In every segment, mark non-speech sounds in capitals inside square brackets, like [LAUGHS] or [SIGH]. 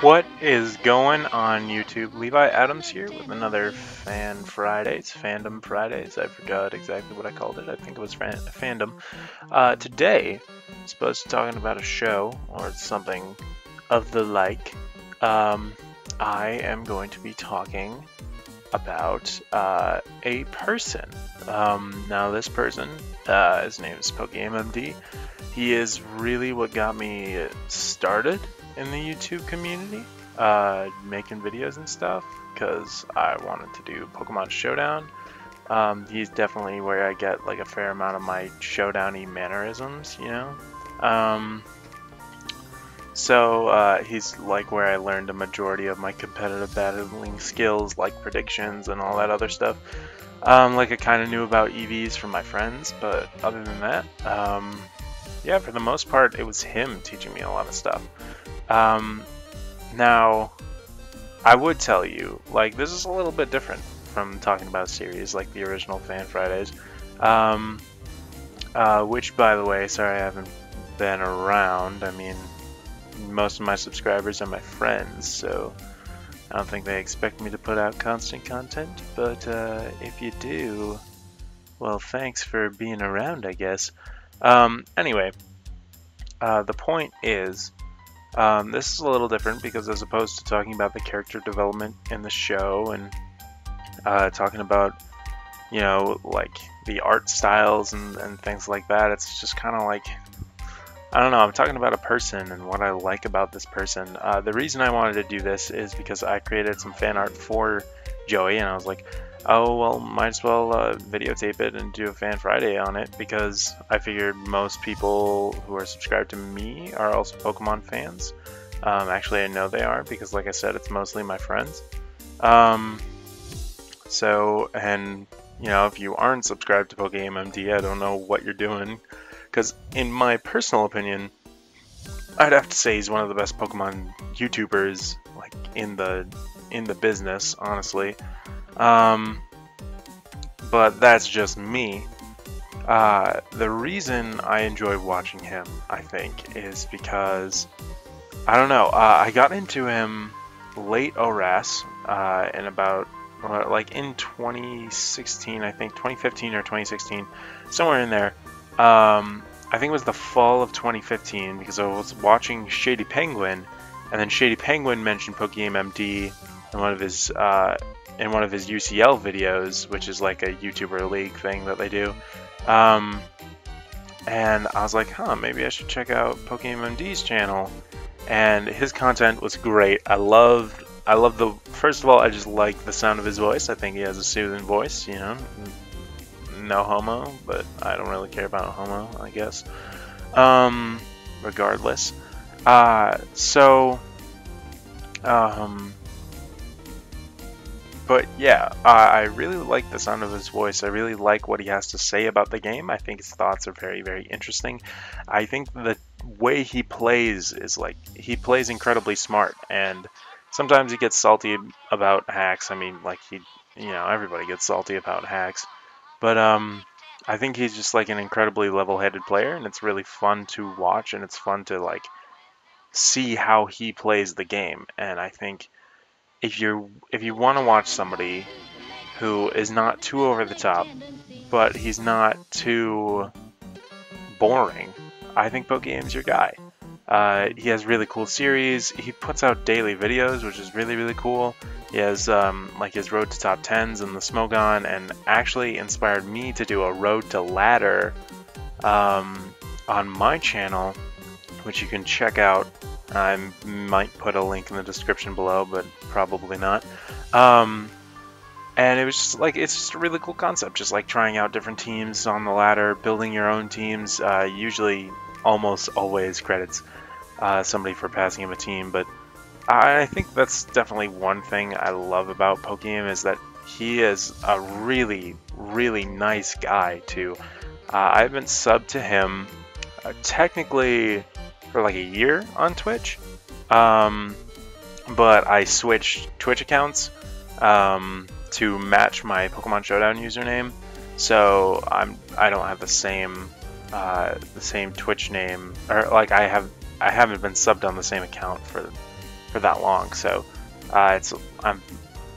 What is going on YouTube? Levi Adams here with another Fan Fridays, Fandom Fridays. I forgot exactly what I called it. I think it was fan Fandom. Uh, today, I'm supposed to be talking about a show or something of the like. Um, I am going to be talking about uh, a person. Um, now, this person, uh, his name is PokeaimMD. He is really what got me started in the YouTube community, uh, making videos and stuff, because I wanted to do Pokemon Showdown. Um, he's definitely where I get like a fair amount of my showdowny mannerisms, you know. Um, so uh, he's like where I learned a majority of my competitive battling skills, like predictions and all that other stuff. Um, like I kind of knew about EVs from my friends, but other than that, um, yeah, for the most part, it was him teaching me a lot of stuff. Um, now, I would tell you, like, this is a little bit different from talking about series like the original Fan Fridays. Um, uh, which, by the way, sorry I haven't been around. I mean, most of my subscribers are my friends, so I don't think they expect me to put out constant content. But uh, if you do, well, thanks for being around, I guess. Um, anyway, uh, the point is, um, this is a little different because as opposed to talking about the character development in the show and uh, talking about, you know, like the art styles and, and things like that, it's just kind of like, I don't know, I'm talking about a person and what I like about this person. Uh, the reason I wanted to do this is because I created some fan art for Joey and I was like, oh well might as well uh, videotape it and do a fan friday on it because i figured most people who are subscribed to me are also pokemon fans. Um, actually i know they are because like i said it's mostly my friends. Um, so and you know if you aren't subscribed to PokeaimMD, i don't know what you're doing because in my personal opinion i'd have to say he's one of the best pokemon youtubers like in the in the business honestly um, but that's just me. Uh, the reason I enjoy watching him, I think, is because I don't know. Uh, I got into him late ORAS uh, in about like in 2016, I think 2015 or 2016, somewhere in there. Um, I think it was the fall of 2015 because I was watching Shady Penguin, and then Shady Penguin mentioned PokeaimMD in one of his uh, in one of his UCL videos, which is like a YouTuber league thing that they do. Um, and I was like, huh, maybe I should check out PokeaimMD's channel. And his content was great. I loved, I love the, first of all, I just like the sound of his voice. I think he has a soothing voice, you know. No homo, but I don't really care about homo, I guess. Um, regardless. Uh, so, um, but yeah, I really like the sound of his voice. I really like what he has to say about the game. I think his thoughts are very, very interesting. I think the way he plays is like he plays incredibly smart, and sometimes he gets salty about hacks. I mean, like he, you know, everybody gets salty about hacks, but um, I think he's just like an incredibly level-headed player, and it's really fun to watch, and it's fun to like see how he plays the game. And I think if you if you want to watch somebody who is not too over the top, but he's not too boring, I think Pokeaim's your guy. Uh, he has really cool series. He puts out daily videos, which is really really cool. He has um, like his Road to Top Tens and the Smogon, and actually inspired me to do a Road to Ladder um, on my channel, which you can check out I might put a link in the description below, but probably not. Um, and it was just like it's just a really cool concept, just like trying out different teams on the ladder, building your own teams. Uh, usually, almost always credits uh, somebody for passing him a team, but I think that's definitely one thing I love about Pokeaim is that he is a really, really nice guy too. Uh, I've been subbed to him uh, technically for like a year on Twitch. Um, but I switched Twitch accounts um, to match my Pokemon Showdown username, so I'm I don't have the same uh, the same Twitch name or like I have I haven't been subbed on the same account for for that long. So uh, it's I'm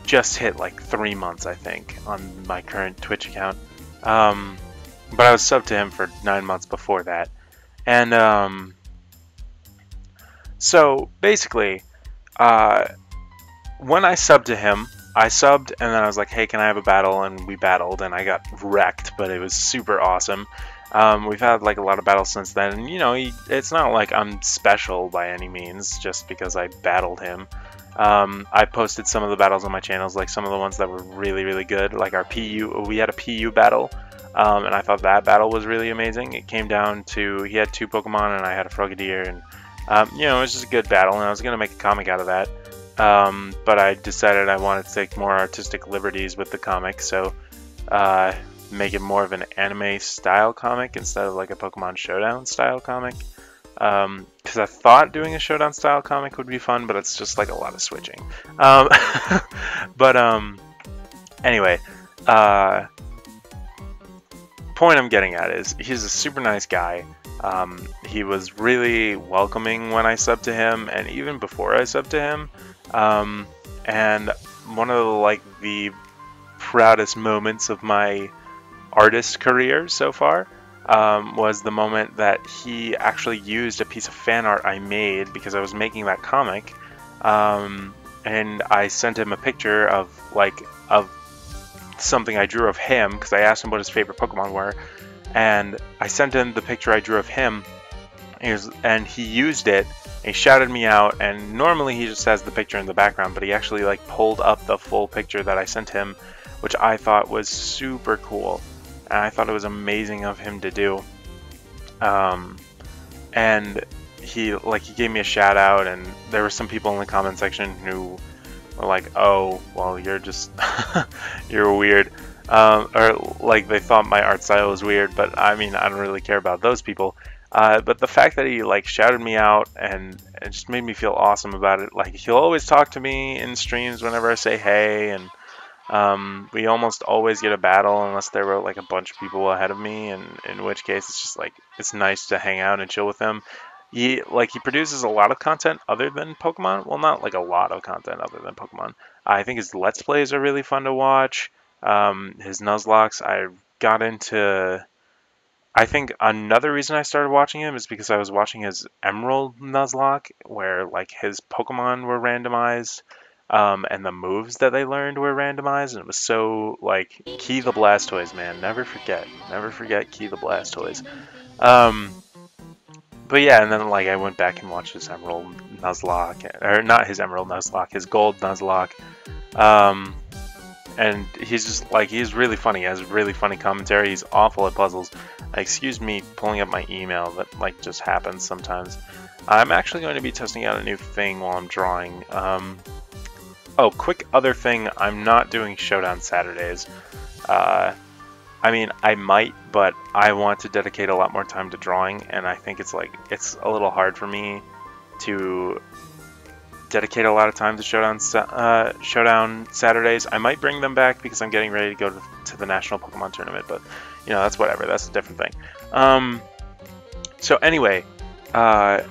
just hit like three months, I think, on my current Twitch account. Um, but I was subbed to him for nine months before that, and um, so basically, uh, when I subbed to him, I subbed and then I was like, hey, can I have a battle? And we battled and I got wrecked, but it was super awesome. Um, we've had like a lot of battles since then, and you know, he, it's not like I'm special by any means just because I battled him. Um, I posted some of the battles on my channels, like some of the ones that were really, really good. Like our PU, we had a PU battle, um, and I thought that battle was really amazing. It came down to he had two Pokemon and I had a Frogadier, and um, you know, it was just a good battle, and I was gonna make a comic out of that. Um, but I decided I wanted to take more artistic liberties with the comic, so uh, make it more of an anime style comic instead of like a Pokemon Showdown style comic. Because um, I thought doing a Showdown style comic would be fun, but it's just like a lot of switching. Um, [LAUGHS] but um, anyway, uh, point I'm getting at is he's a super nice guy. Um, he was really welcoming when I subbed to him, and even before I subbed to him. Um, and one of the, like the proudest moments of my artist career so far um, was the moment that he actually used a piece of fan art I made because I was making that comic, um, and I sent him a picture of like of something I drew of him because I asked him what his favorite Pokemon were, and I sent him the picture I drew of him, and he, was, and he used it. he shouted me out, and normally he just has the picture in the background, but he actually like pulled up the full picture that I sent him, which I thought was super cool and I thought it was amazing of him to do. Um, and he like he gave me a shout out, and there were some people in the comment section who were like, "Oh, well, you're just [LAUGHS] you're weird," um, or like they thought my art style was weird. But I mean, I don't really care about those people. Uh, but the fact that he like shouted me out and it just made me feel awesome about it. Like he'll always talk to me in streams whenever I say hey and um, we almost always get a battle unless there were like a bunch of people ahead of me, and in which case it's just like it's nice to hang out and chill with him. He like he produces a lot of content other than Pokemon. Well, not like a lot of content other than Pokemon. I think his Let's Plays are really fun to watch. Um, his Nuzlockes, I got into. I think another reason I started watching him is because I was watching his Emerald Nuzlocke, where like his Pokemon were randomized um, and the moves that they learned were randomized, and it was so like Key the Blastoise, man. Never forget, never forget Key the Blastoise. Um, but yeah, and then like I went back and watched his Emerald Nuzlocke, or not his Emerald Nuzlocke, his Gold Nuzlocke. Um, and he's just like he's really funny. He has really funny commentary. He's awful at puzzles. Excuse me pulling up my email that like just happens sometimes. I'm actually going to be testing out a new thing while I'm drawing. Um, Oh, quick other thing, I'm not doing Showdown Saturdays. Uh, I mean, I might, but I want to dedicate a lot more time to drawing, and I think it's like, it's a little hard for me to dedicate a lot of time to Showdown uh, Showdown Saturdays. I might bring them back because I'm getting ready to go to, to the National Pokemon Tournament, but, you know, that's whatever. That's a different thing. Um, so anyway, uh,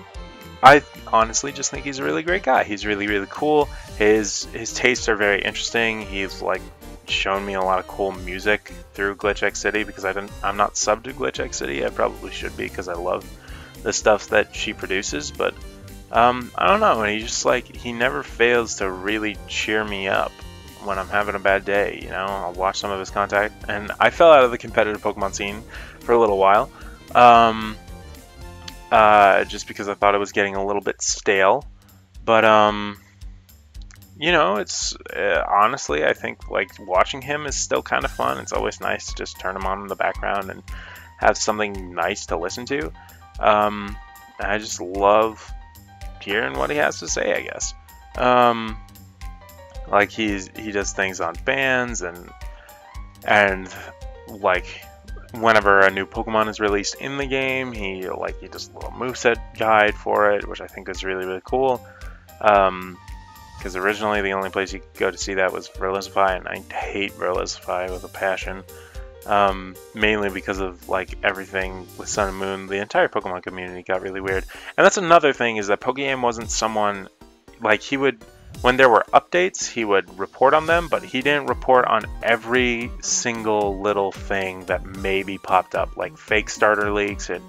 I honestly just think he's a really great guy. He's really, really cool. His his tastes are very interesting. He's like shown me a lot of cool music through Glitch X City because I didn't I'm not subbed to Glitch X City. I probably should be because I love the stuff that she produces, but um, I don't know. He just like he never fails to really cheer me up when I'm having a bad day. You know, I'll watch some of his content, and I fell out of the competitive Pokemon scene for a little while. Um, uh, just because I thought it was getting a little bit stale. But um, you know, it's uh, honestly, I think like watching him is still kind of fun. It's always nice to just turn him on in the background and have something nice to listen to. Um, I just love hearing what he has to say. I guess. Um, like he's he does things on bands and and like whenever a new Pokemon is released in the game, he like he does a little moveset guide for it, which I think is really really cool. Um, because originally the only place you could go to see that was Verlisify, and I hate Verlisify with a passion. Um, mainly because of like everything with Sun and Moon, the entire Pokemon community got really weird. And that's another thing is that Pokeaim wasn't someone like he would when there were updates, he would report on them, but he didn't report on every single little thing that maybe popped up, like fake starter leaks. And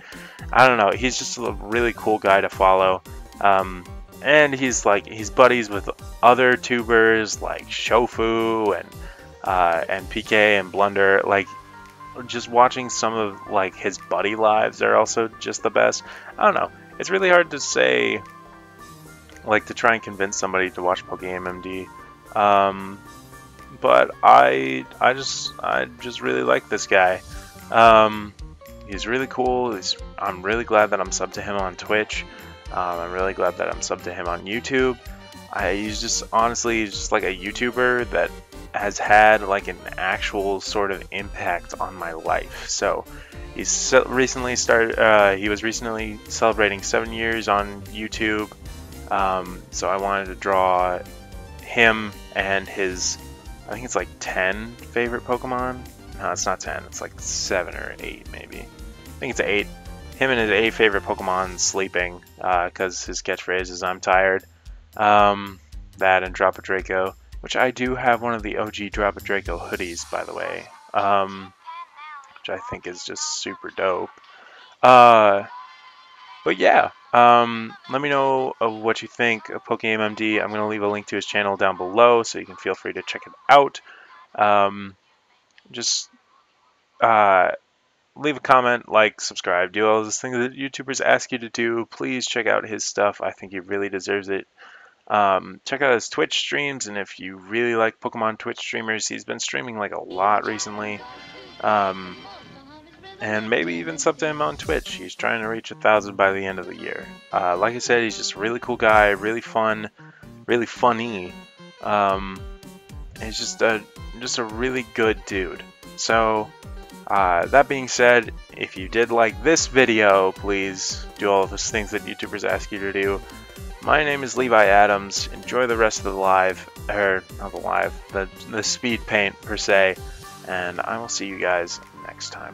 I don't know, he's just a really cool guy to follow. Um, and he's like, he's buddies with other tubers like Shofu and uh, and PK and Blunder. Like, just watching some of like his buddy lives are also just the best. I don't know. It's really hard to say like to try and convince somebody to watch PokeaimMD. Um, but I I just I just really like this guy. Um, he's really cool. He's, I'm really glad that I'm subbed to him on Twitch. Um, I'm really glad that I'm subbed to him on YouTube. I, he's just honestly just like a YouTuber that has had like an actual sort of impact on my life. So he's recently started. Uh, he was recently celebrating seven years on YouTube. Um, so I wanted to draw him and his, I think it's like 10 favorite Pokemon. No, it's not 10. It's like 7 or 8 maybe. I think it's 8. Him and his 8 favorite Pokemon sleeping because uh, his catchphrase is I'm tired. Um, that and Drop a Draco, which I do have one of the OG Drop a Draco hoodies, by the way, um, which I think is just super dope. Uh, but yeah, um, let me know what you think of PokeaimMD. I'm going to leave a link to his channel down below, so you can feel free to check it out. Um, just uh, leave a comment, like, subscribe, do all those things that YouTubers ask you to do. Please check out his stuff. I think he really deserves it. Um, check out his Twitch streams, and if you really like Pokemon Twitch streamers, he's been streaming like a lot recently. Um, and maybe even sub to him on Twitch. He's trying to reach a thousand by the end of the year. Uh, like I said, he's just a really cool guy, really fun, really funny. Um, he's just a just a really good dude. So, uh, that being said, if you did like this video, please do all of those things that YouTubers ask you to do. My name is Levi Adams. Enjoy the rest of the live, or not the live, the the speed paint per se, and I will see you guys next time.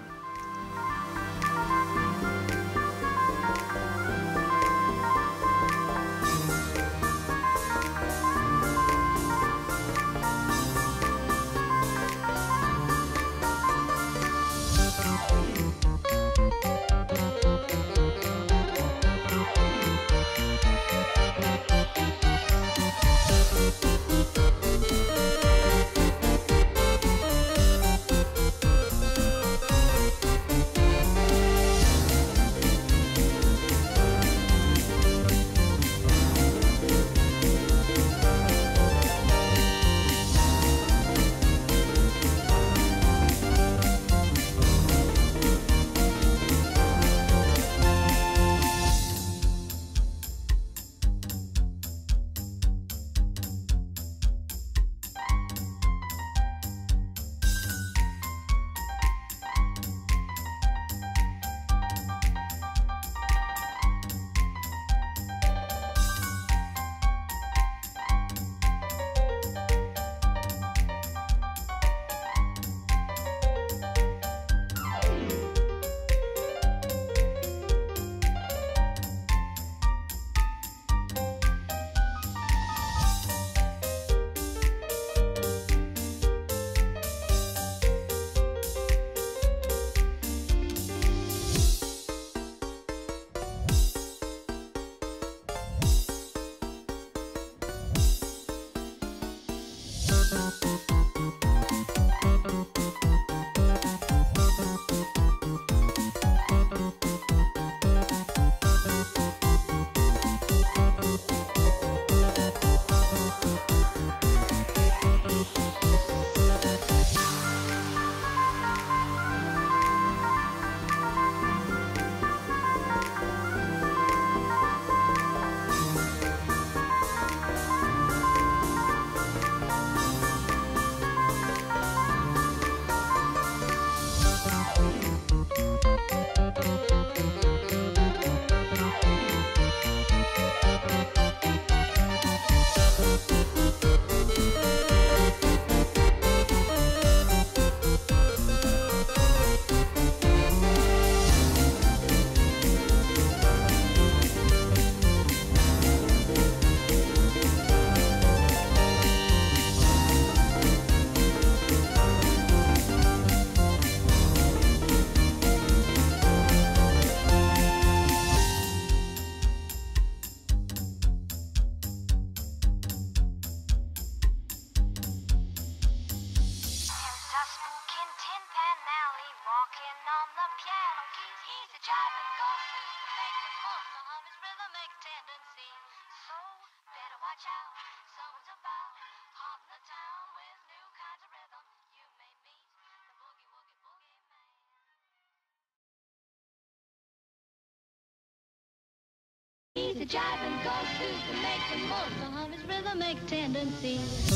the jive and go to to make the most of his rhythmic tendencies.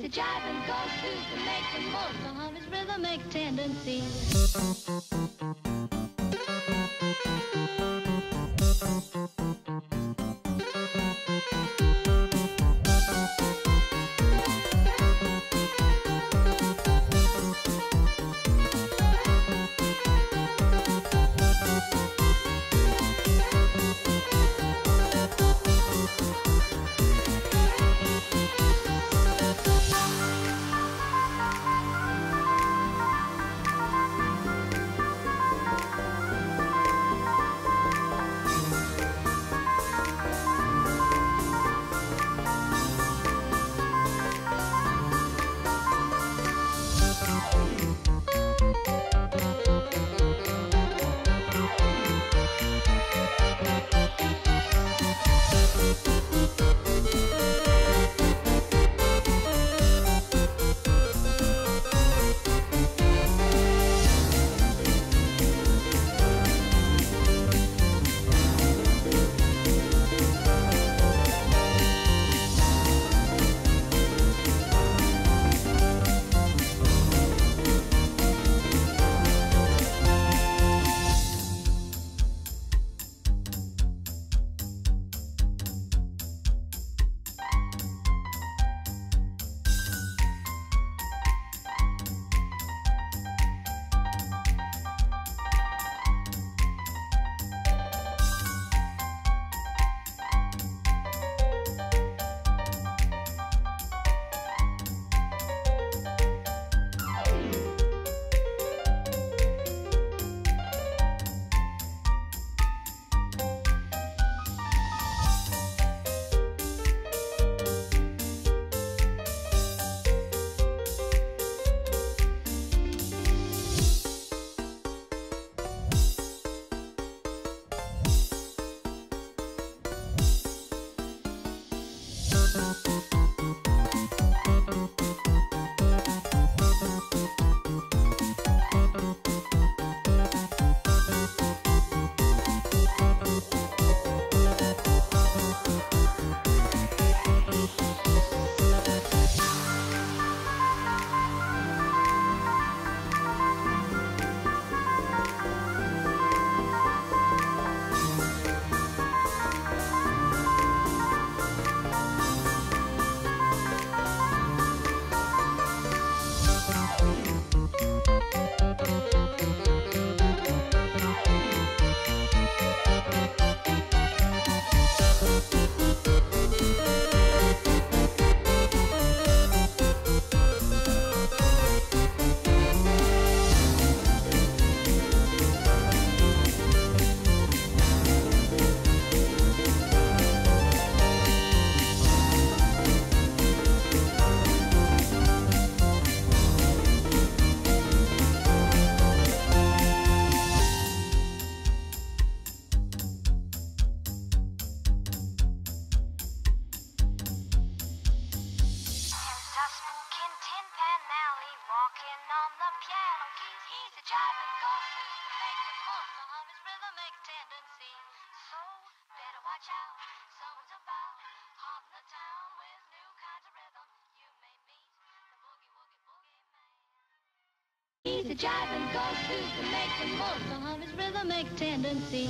to jive and go to to make the most of his rhythmic tendencies. playing on the piano keys. He's a jiving ghost who can make the most of his rhythmic tendency. So better watch out, someone's about haunting the town with new kinds of rhythm. You may meet the boogie woogie boogie man. He's a jiving ghost who can make the most of his rhythmic tendency.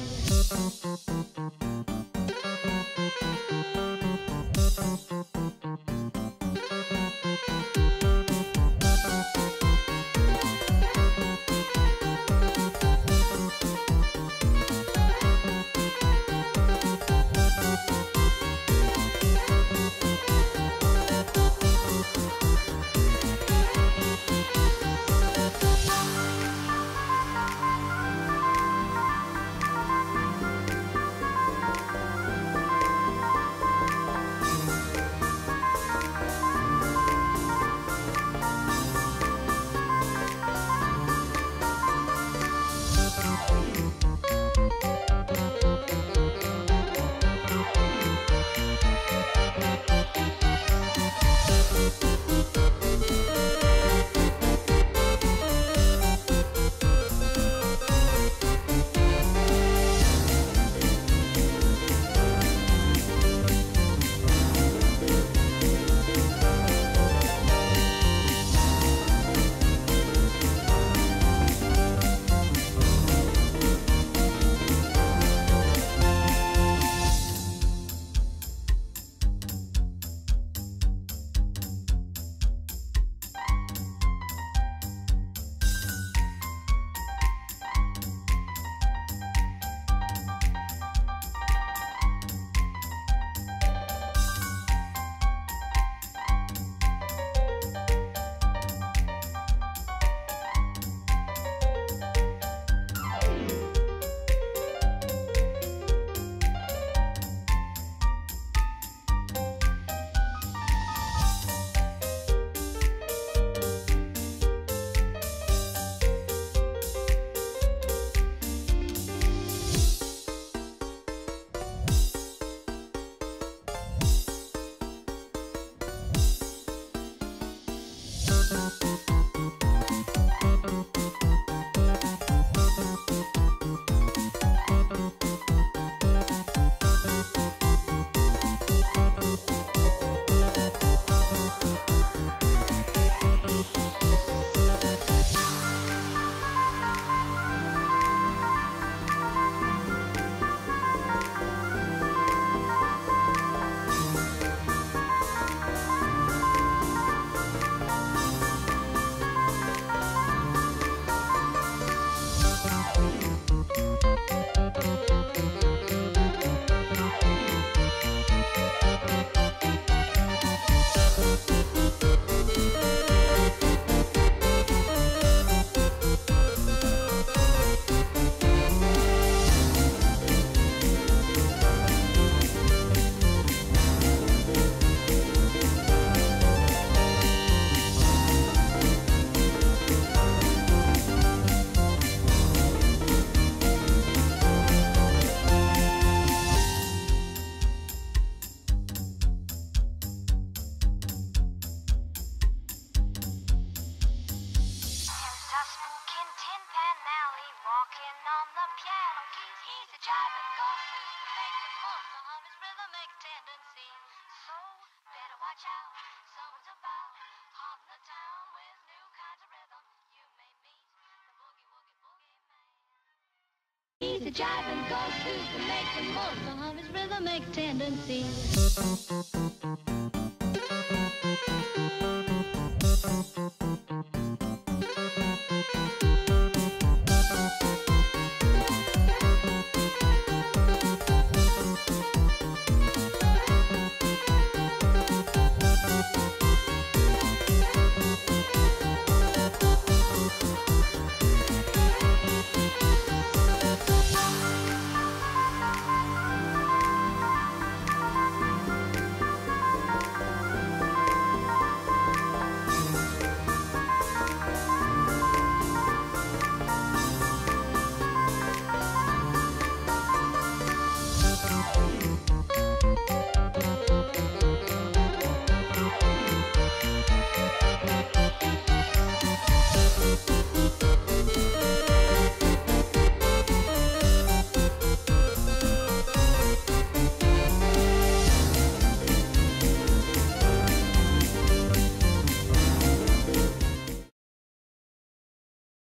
he's a jiving go-to to make the most of his rhythmic tendencies.